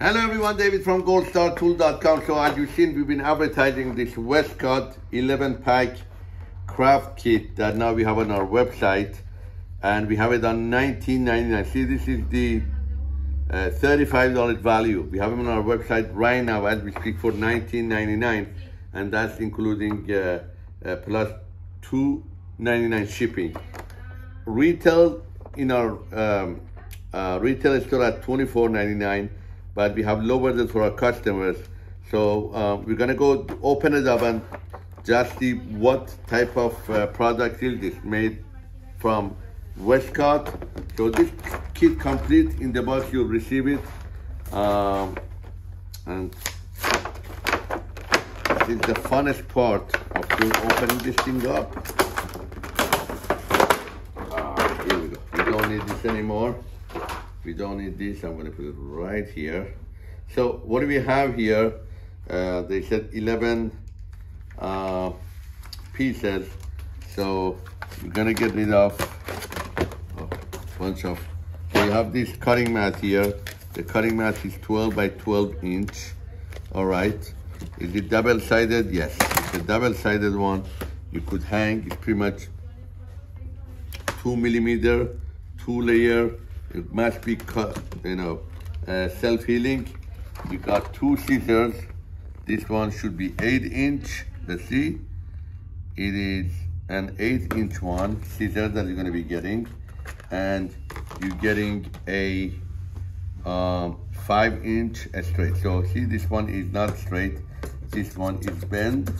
Hello everyone, David from goldstartool.com. So as you've seen, we've been advertising this Westcott 11 pack craft kit that now we have on our website and we have it on 19.99. See, this is the uh, $35 value. We have them on our website right now as we speak for 19.99 and that's including uh, uh, plus 2.99 shipping. Retail in our um, uh, retail store at 24.99 but we have lowered it for our customers. So uh, we're gonna go open it up and just see what type of uh, product is made from Westcott. So this kit complete in the box, you'll receive it. Um, and this is the funnest part of opening this thing up. Ah, here we go. We don't need this anymore. We don't need this. I'm gonna put it right here. So what do we have here? Uh, they said 11 uh, pieces. So we're gonna get rid of a bunch of, so you have this cutting mat here. The cutting mat is 12 by 12 inch. All right. Is it double-sided? Yes. It's a double-sided one. You could hang. It's pretty much two millimeter, two layer. It must be cut, you know, uh, self-healing. You got two scissors. This one should be eight inch. Let's see. It is an eight inch one scissor that you're gonna be getting. And you're getting a um, five inch straight. So see, this one is not straight. This one is bent.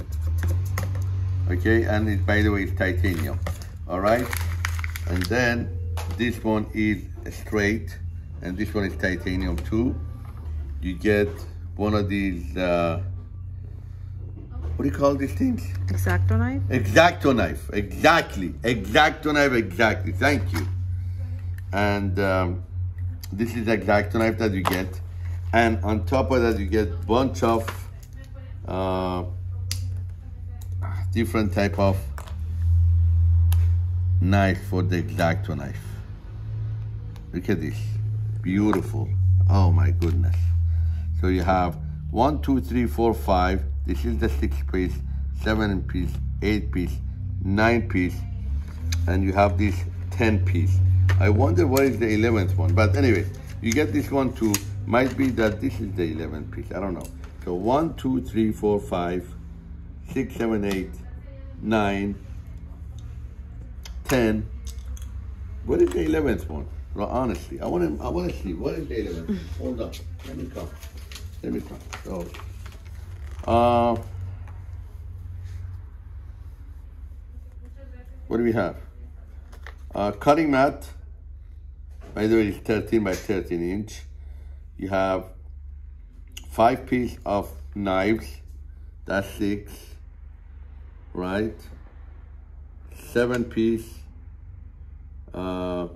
Okay, and it, by the way, it's titanium. All right. And then this one is straight and this one is titanium too. You get one of these, uh, what do you call these things? Exacto knife? Exacto knife, exactly. Exacto knife, exactly, thank you. And um, this is exacto knife that you get. And on top of that, you get bunch of uh, different type of knife for the exacto knife. Look at this, beautiful. Oh my goodness. So you have one, two, three, four, five. This is the six piece, seven piece, eight piece, nine piece, and you have this 10 piece. I wonder what is the 11th one, but anyway, you get this one too. Might be that this is the 11th piece, I don't know. So one, two, three, four, five, six, seven, eight, nine, 10. What is the 11th one? Well, honestly, I want to. I want to see what is the 11th. Hold on, let me come. Let me come. So, uh, what do we have? Uh, cutting mat. By the way, it's 13 by 13 inch. You have five piece of knives. That's six, right? Seven piece. Uh,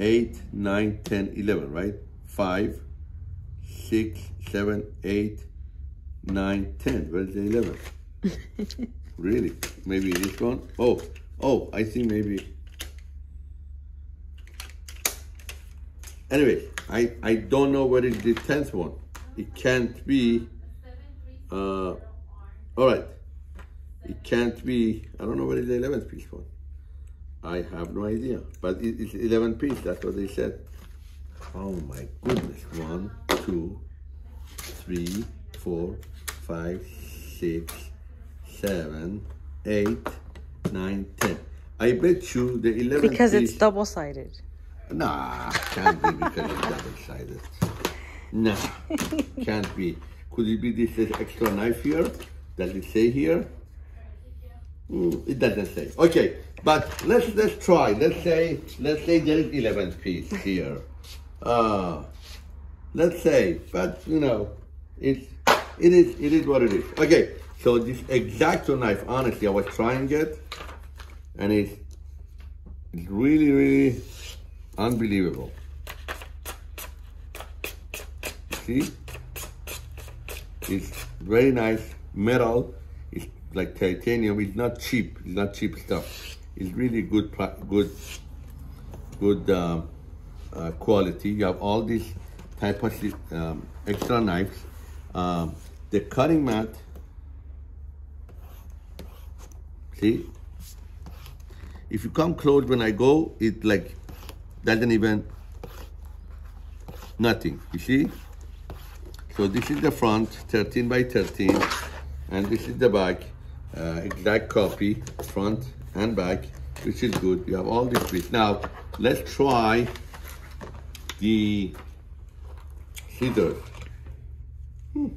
8, 9, 10, 11, right? 5, 6, 7, 8, 9, 10. Where's the 11? really? Maybe this one? Oh, oh, I think maybe. Anyway, I, I don't know what is the 10th one. It can't be, uh, all right. It can't be, I don't know what is the 11th piece one. I have no idea, but it, it's 11 piece, that's what they said. Oh my goodness, one, two, three, four, five, six, seven, eight, nine, ten. I bet you the 11 Because piece, it's double-sided. Nah, can't be because it's double-sided. Nah, can't be. Could it be this extra knife here? Does it say here? Mm, it doesn't say. Okay, but let's let's try. Let's say let's say there is 11th piece here. Uh, let's say, but you know, it's it is it is what it is. Okay, so this exacto knife, honestly, I was trying it, and it's it's really really unbelievable. See, it's very nice metal. Like titanium. is not cheap. It's not cheap stuff. It's really good, good, good uh, uh, quality. You have all these type of um, extra knives. Um, the cutting mat, see, if you come close when I go, it like doesn't even, nothing, you see? So this is the front, 13 by 13, and this is the back, uh, exact copy, front and back, which is good. You have all this piece. Now, let's try the scissors. Hmm.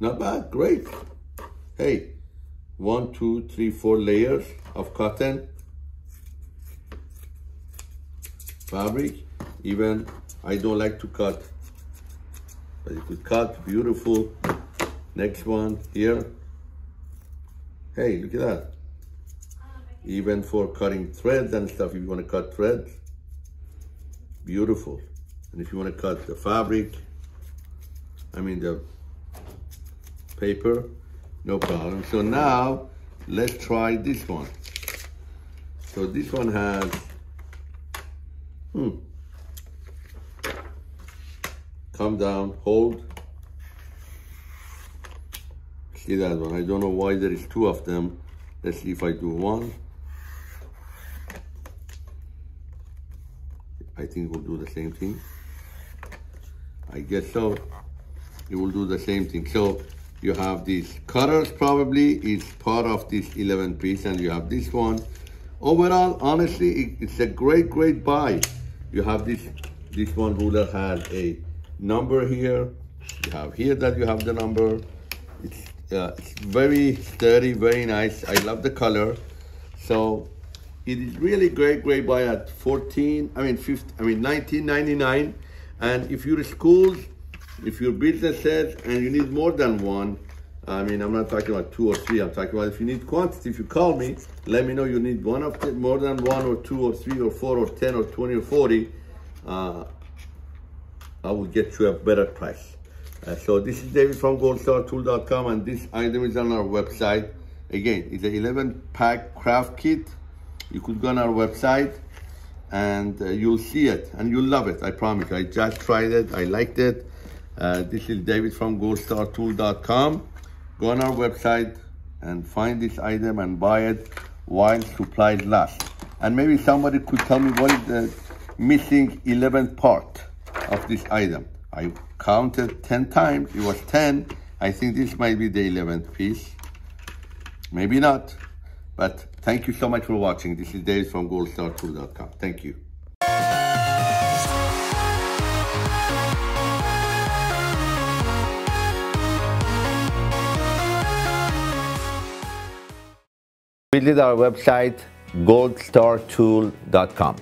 Not bad, great. Hey, one, two, three, four layers of cotton fabric. Even I don't like to cut but you could cut, beautiful. Next one here. Hey, look at that. Even for cutting threads and stuff, if you want to cut threads, beautiful. And if you want to cut the fabric, I mean the paper, no problem. So now, let's try this one. So this one has, hmm, come down, hold. See that one? I don't know why there is two of them. Let's see if I do one. I think we'll do the same thing. I guess so. It will do the same thing. So you have these cutters probably is part of this 11 piece and you have this one. Overall, honestly, it's a great, great buy. You have this, this one ruler has a number here. You have here that you have the number. It's, uh, it's very sturdy, very nice. I love the color. So it is really great, great buy at 14, I mean 50, I mean 19.99. And if you're schools, if your business says, and you need more than one, I mean, I'm not talking about two or three. I'm talking about if you need quantity, if you call me, let me know you need one of them, more than one or two or three or four or 10 or 20 or 40. Uh, I will get you a better price. Uh, so this is David from goldstartool.com and this item is on our website. Again, it's an 11 pack craft kit. You could go on our website and uh, you'll see it and you'll love it, I promise. I just tried it, I liked it. Uh, this is David from goldstartool.com. Go on our website and find this item and buy it while supplies last. And maybe somebody could tell me what is the missing 11th part of this item. I counted 10 times, it was 10. I think this might be the 11th piece. Maybe not, but thank you so much for watching. This is Dave from goldstartool.com. Thank you. Visit our website goldstartool.com.